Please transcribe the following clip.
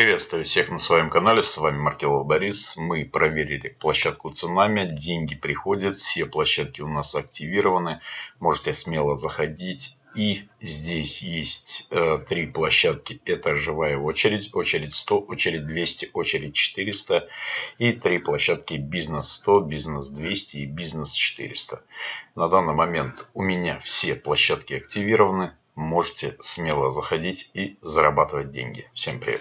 Приветствую всех на своем канале, с вами Маркелов Борис. Мы проверили площадку Цунами, деньги приходят, все площадки у нас активированы. Можете смело заходить. И здесь есть э, три площадки. Это живая очередь, очередь 100, очередь 200, очередь 400. И три площадки бизнес 100, бизнес 200 и бизнес 400. На данный момент у меня все площадки активированы. Можете смело заходить и зарабатывать деньги. Всем привет!